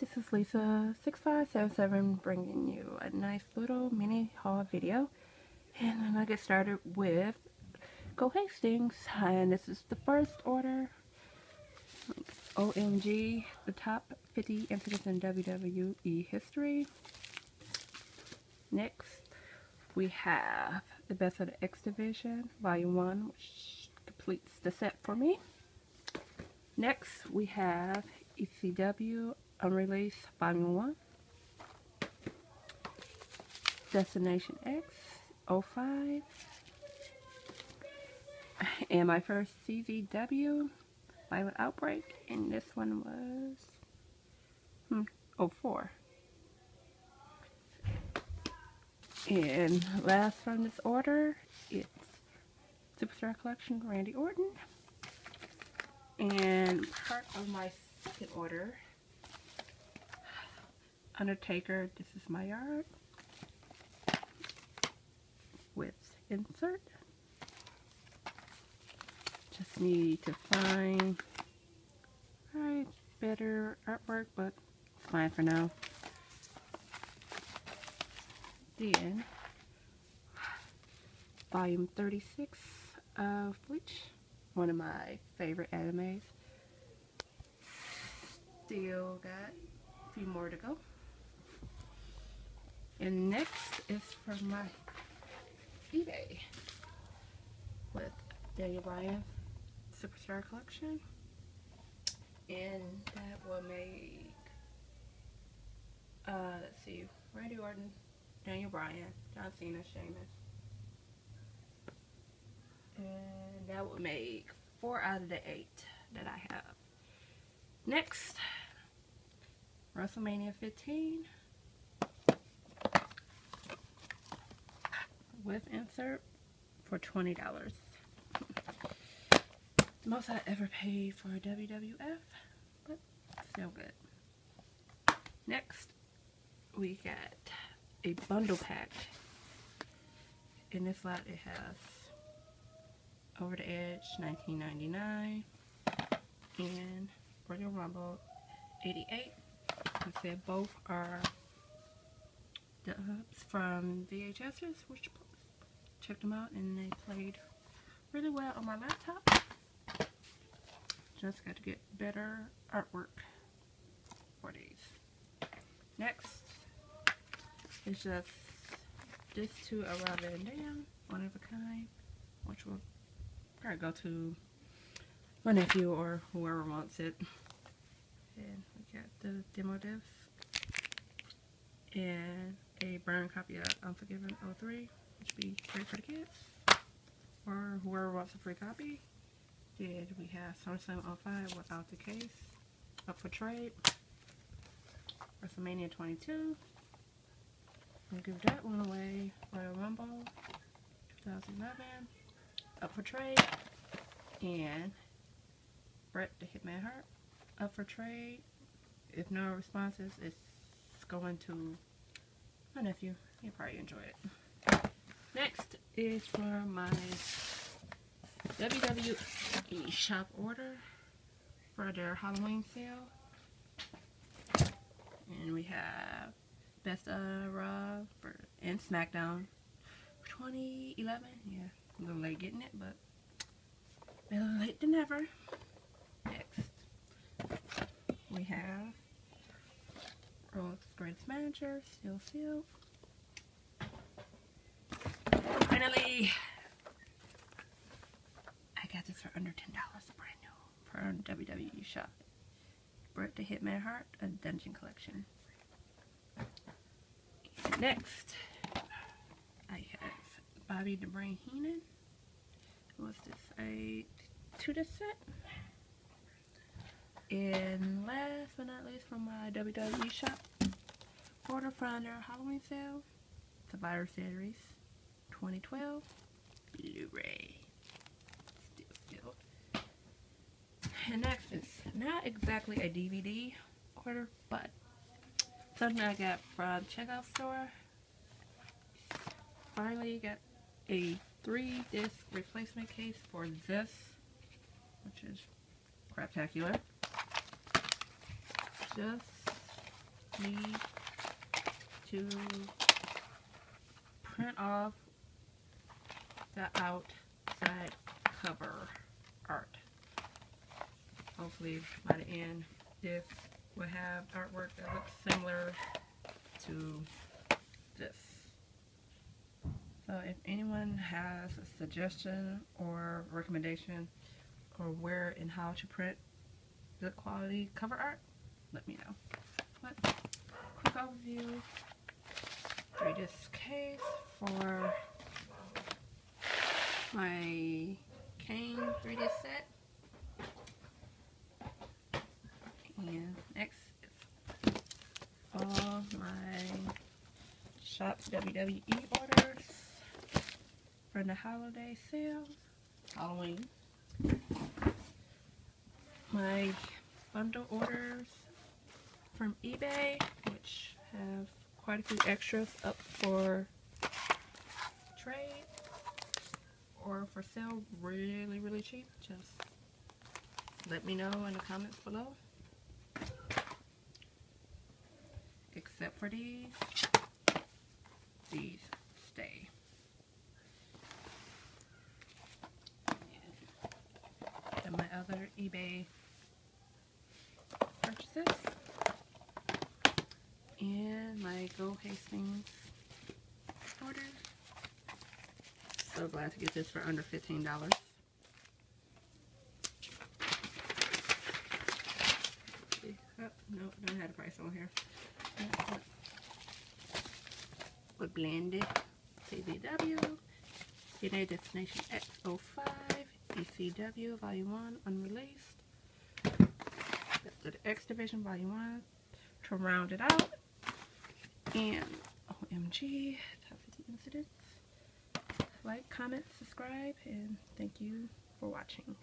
This is Lisa6577 bringing you a nice little mini haul video. And I'm going to get started with Go Hastings. And this is the first order. OMG, the top 50 incidents in WWE history. Next, we have The Best of the X Division, Volume 1, which completes the set for me. Next, we have ECW Unreleased Volume 1. Destination X 05. And my first CZW Violent Outbreak. And this one was hmm, 04. And last from this order, it's Superstar Collection Randy Orton. And part of my second order, Undertaker, This Is My Yard, with insert. Just need to find right, better artwork, but it's fine for now. Then, volume 36 of Bleach one of my favorite animes. Still got a few more to go. And next is from my eBay with Daniel Bryan Superstar Collection. And that will make, uh, let's see, Randy Orton, Daniel Bryan, John Cena, Sheamus, and that would make four out of the eight that I have. Next, WrestleMania 15 with insert for $20. The most I ever paid for a WWF, but still good. Next, we got a bundle pack. In this lot, it has over the Edge 1999 and Royal Rumble 88. I said both are dubs from VHS's, which checked them out and they played really well on my laptop. Just got to get better artwork for these. Next is just this to a Rob Van Dam, one of a kind, which will probably go to my nephew or whoever wants it. And we got the demo disc and a burn copy of Unforgiven 03, which would be the kids or whoever wants a free copy. Did we have SummerSlam 05 without the case up for trade? WrestleMania 22. We'll give that one away. Royal Rumble 2011 up for trade. And Bret the Hitman Hart up for trade. If no responses, it's going to my nephew. He'll probably enjoy it. Is for my WWE shop order for their Halloween sale. And we have Best of Raw for, and SmackDown 2011. Yeah, a little late getting it, but better late than never. Next, we have Rolex Greatest Manager, Still Seal. Finally, I got this for under $10, brand new, for WWE shop. Bret the Hitman Hart, a Dungeon Collection. Next, I have Bobby the Brain Heenan. Was this a two disc set? And last but not least from my WWE shop, order from their Halloween sale, the Survivor Series 2012 Blu-ray. Still, still. And next is not exactly a DVD order, but something I got from checkout store. Finally got a three disc replacement case for this, which is craptacular. Just need to print off the outside cover art. Hopefully by the end this will have artwork that looks similar to this. So if anyone has a suggestion or recommendation or where and how to print good quality cover art, let me know. But quick overview, three disc case for my Kane 3D set. And next is all my Shop WWE orders for the holiday sale, Halloween. My bundle orders from eBay, which have quite a few extras up for trade or for sale really, really cheap. Just let me know in the comments below. Except for these, these stay. And my other eBay purchases. And my Go Hastings orders. So glad to get this for under $15. Oh, no, don't have the price on here. With blended CZW, United Destination X05, ECW Volume 1, unreleased. That's the X Division Volume 1 to round it out. And OMG, Top 50 Incidents. Like, comment, subscribe, and thank you for watching.